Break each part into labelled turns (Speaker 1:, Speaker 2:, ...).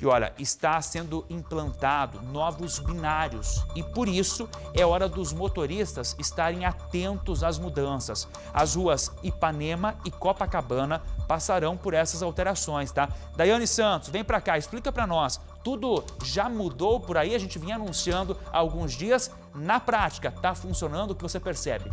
Speaker 1: E olha, está sendo implantado novos binários e por isso é hora dos motoristas estarem atentos às mudanças. As ruas Ipanema e Copacabana passarão por essas alterações, tá? Daiane Santos, vem para cá, explica para nós. Tudo já mudou por aí? A gente vinha anunciando há alguns dias. Na prática, está funcionando o que você percebe?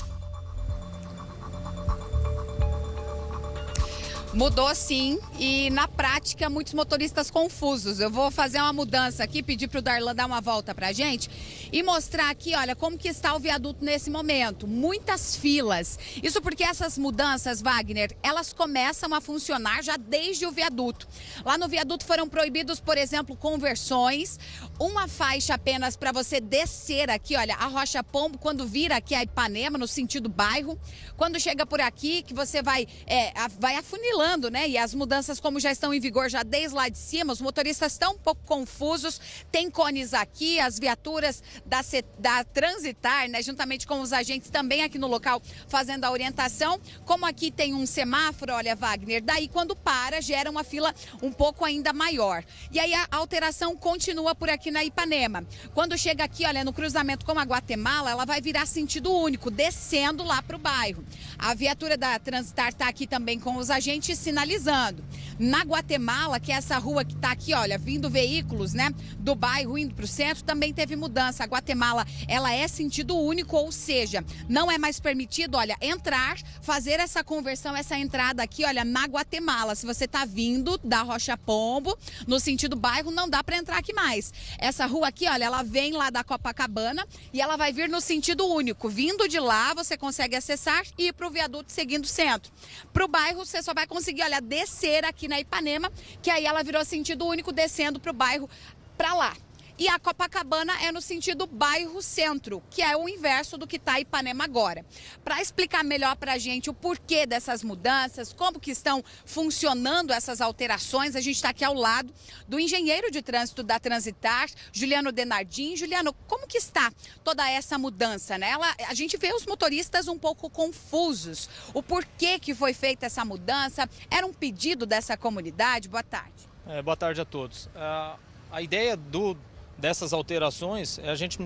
Speaker 2: Mudou sim e na prática muitos motoristas confusos. Eu vou fazer uma mudança aqui, pedir para o Darlan dar uma volta para a gente e mostrar aqui, olha, como que está o viaduto nesse momento. Muitas filas. Isso porque essas mudanças, Wagner, elas começam a funcionar já desde o viaduto. Lá no viaduto foram proibidos, por exemplo, conversões, uma faixa apenas para você descer aqui, olha, a Rocha Pombo, quando vira aqui a Ipanema, no sentido bairro. Quando chega por aqui, que você vai, é, vai afunilando, né? E as mudanças, como já estão em vigor já desde lá de cima, os motoristas estão um pouco confusos. Tem cones aqui, as viaturas da, da Transitar, né, juntamente com os agentes também aqui no local fazendo a orientação. Como aqui tem um semáforo, olha, Wagner, daí quando para, gera uma fila um pouco ainda maior. E aí a alteração continua por aqui na Ipanema. Quando chega aqui, olha, no cruzamento com a Guatemala, ela vai virar sentido único, descendo lá para o bairro. A viatura da Transitar está aqui também com os agentes sinalizando. Na Guatemala, que é essa rua que está aqui, olha, vindo veículos, né, do bairro indo para o centro, também teve mudança. A Guatemala, ela é sentido único, ou seja, não é mais permitido, olha, entrar, fazer essa conversão, essa entrada aqui, olha, na Guatemala. Se você está vindo da Rocha Pombo, no sentido bairro, não dá para entrar aqui mais. Essa rua aqui, olha, ela vem lá da Copacabana e ela vai vir no sentido único. Vindo de lá, você consegue acessar e ir para o viaduto seguindo o centro. Para o bairro, você só vai conseguir, olha, descer aqui na Ipanema, que aí ela virou sentido único descendo para o bairro para lá. E a Copacabana é no sentido bairro-centro, que é o inverso do que está Ipanema agora. Para explicar melhor para a gente o porquê dessas mudanças, como que estão funcionando essas alterações, a gente está aqui ao lado do engenheiro de trânsito da Transitar, Juliano Denardim. Juliano, como que está toda essa mudança? Né? Ela, a gente vê os motoristas um pouco confusos. O porquê que foi feita essa mudança? Era um pedido dessa comunidade? Boa tarde.
Speaker 3: É, boa tarde a todos. Uh, a ideia do dessas alterações é a gente,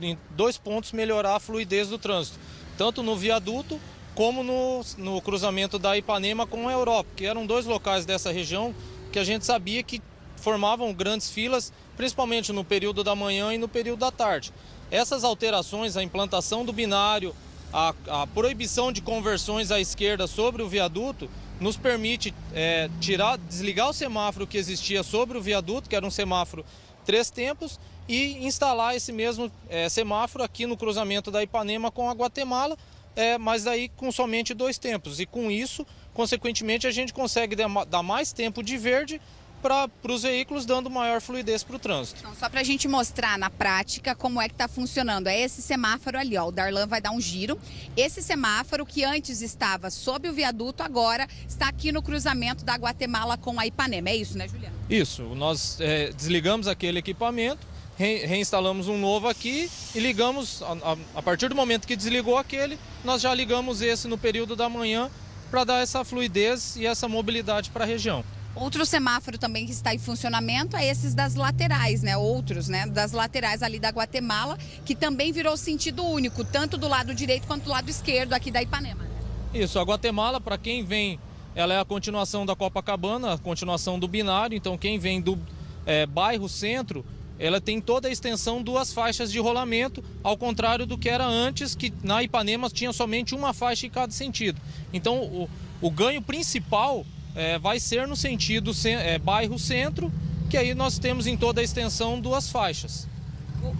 Speaker 3: em dois pontos, melhorar a fluidez do trânsito, tanto no viaduto como no, no cruzamento da Ipanema com a Europa, que eram dois locais dessa região que a gente sabia que formavam grandes filas, principalmente no período da manhã e no período da tarde. Essas alterações, a implantação do binário, a, a proibição de conversões à esquerda sobre o viaduto, nos permite é, tirar, desligar o semáforo que existia sobre o viaduto, que era um semáforo três tempos e instalar esse mesmo é, semáforo aqui no cruzamento da Ipanema com a Guatemala, é, mas aí com somente dois tempos. E com isso, consequentemente, a gente consegue dar mais tempo de verde para os veículos, dando maior fluidez para o trânsito.
Speaker 2: Então, só para a gente mostrar na prática como é que está funcionando. É esse semáforo ali, ó. O Darlan vai dar um giro. Esse semáforo que antes estava sob o viaduto, agora está aqui no cruzamento da Guatemala com a Ipanema. É isso, né, Juliana?
Speaker 3: Isso. Nós é, desligamos aquele equipamento, re reinstalamos um novo aqui e ligamos, a, a, a partir do momento que desligou aquele, nós já ligamos esse no período da manhã para dar essa fluidez e essa mobilidade para a região.
Speaker 2: Outro semáforo também que está em funcionamento é esses das laterais, né? Outros, né? Das laterais ali da Guatemala, que também virou sentido único, tanto do lado direito quanto do lado esquerdo aqui da Ipanema. Né?
Speaker 3: Isso, a Guatemala, para quem vem, ela é a continuação da Copacabana, a continuação do binário, então quem vem do é, bairro centro, ela tem toda a extensão duas faixas de rolamento, ao contrário do que era antes, que na Ipanema tinha somente uma faixa em cada sentido. Então o, o ganho principal é, vai ser no sentido é, bairro-centro, que aí nós temos em toda a extensão duas faixas.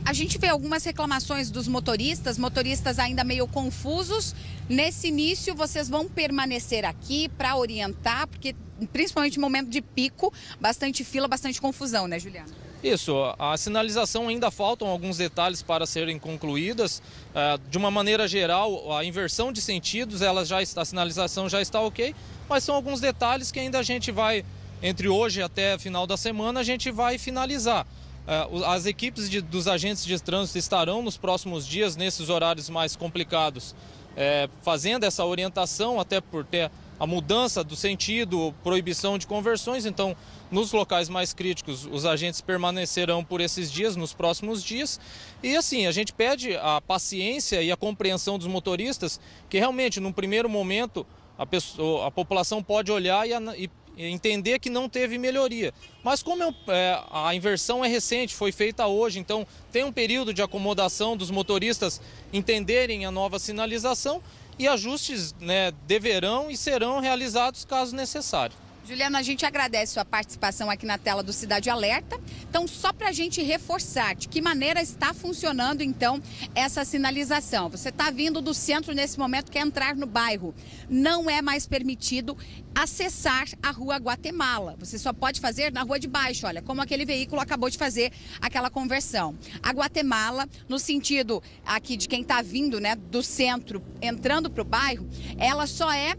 Speaker 2: A gente vê algumas reclamações dos motoristas, motoristas ainda meio confusos. Nesse início, vocês vão permanecer aqui para orientar, porque principalmente no momento de pico, bastante fila, bastante confusão, né, Juliana?
Speaker 3: Isso, a sinalização ainda faltam alguns detalhes para serem concluídas. É, de uma maneira geral, a inversão de sentidos, ela já está, a sinalização já está ok, mas são alguns detalhes que ainda a gente vai, entre hoje até final da semana, a gente vai finalizar. É, as equipes de, dos agentes de trânsito estarão nos próximos dias, nesses horários mais complicados, é, fazendo essa orientação, até por ter a mudança do sentido, proibição de conversões. Então, nos locais mais críticos, os agentes permanecerão por esses dias, nos próximos dias. E assim, a gente pede a paciência e a compreensão dos motoristas, que realmente, num primeiro momento, a, pessoa, a população pode olhar e, e entender que não teve melhoria. Mas como é, a inversão é recente, foi feita hoje, então tem um período de acomodação dos motoristas entenderem a nova sinalização e ajustes né, deverão e serão realizados caso necessário.
Speaker 2: Juliana, a gente agradece sua participação aqui na tela do Cidade Alerta. Então, só para a gente reforçar de que maneira está funcionando, então, essa sinalização. Você está vindo do centro nesse momento, quer entrar no bairro. Não é mais permitido acessar a rua Guatemala. Você só pode fazer na rua de baixo, olha, como aquele veículo acabou de fazer aquela conversão. A Guatemala, no sentido aqui de quem está vindo né, do centro, entrando para o bairro, ela só é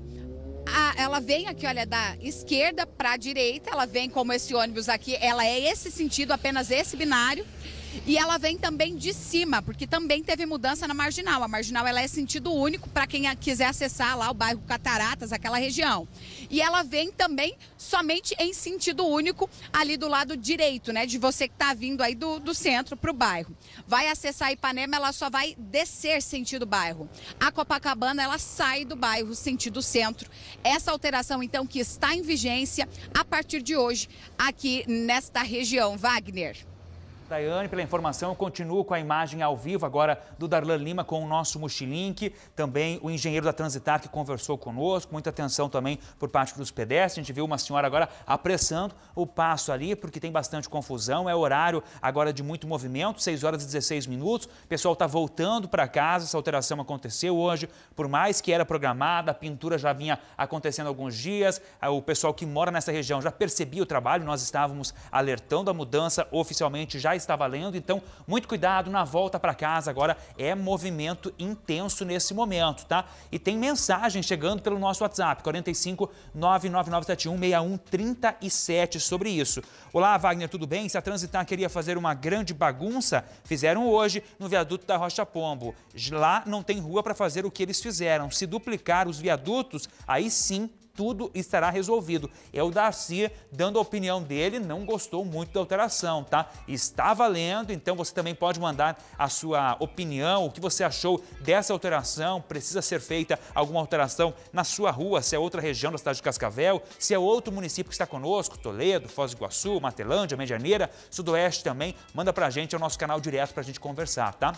Speaker 2: a, ela vem aqui, olha, da esquerda para a direita, ela vem como esse ônibus aqui, ela é esse sentido, apenas esse binário. E ela vem também de cima, porque também teve mudança na marginal. A marginal ela é sentido único para quem quiser acessar lá o bairro Cataratas, aquela região. E ela vem também somente em sentido único ali do lado direito, né? De você que está vindo aí do, do centro para o bairro. Vai acessar Ipanema, ela só vai descer sentido bairro. A Copacabana, ela sai do bairro sentido centro. Essa alteração, então, que está em vigência a partir de hoje aqui nesta região. Wagner.
Speaker 1: Daiane, pela informação. Eu continuo com a imagem ao vivo agora do Darlan Lima com o nosso Mochilink, também o engenheiro da Transitar que conversou conosco, muita atenção também por parte dos pedestres. A gente viu uma senhora agora apressando o passo ali, porque tem bastante confusão. É horário agora de muito movimento, 6 horas e 16 minutos. O pessoal está voltando para casa, essa alteração aconteceu hoje, por mais que era programada, a pintura já vinha acontecendo há alguns dias. O pessoal que mora nessa região já percebia o trabalho, nós estávamos alertando a mudança oficialmente já está valendo, então muito cuidado na volta para casa. Agora é movimento intenso nesse momento, tá? E tem mensagem chegando pelo nosso WhatsApp, 45 99971 6137 sobre isso. Olá, Wagner, tudo bem? Se a Transitar queria fazer uma grande bagunça, fizeram hoje no viaduto da Rocha Pombo. Lá não tem rua para fazer o que eles fizeram. Se duplicar os viadutos, aí sim tudo estará resolvido. É o Darcy dando a opinião dele, não gostou muito da alteração, tá? Está valendo, então você também pode mandar a sua opinião, o que você achou dessa alteração, precisa ser feita alguma alteração na sua rua, se é outra região da cidade de Cascavel, se é outro município que está conosco, Toledo, Foz do Iguaçu, Matelândia, Medianeira, Sudoeste também, manda pra gente, é o nosso canal direto pra gente conversar, tá?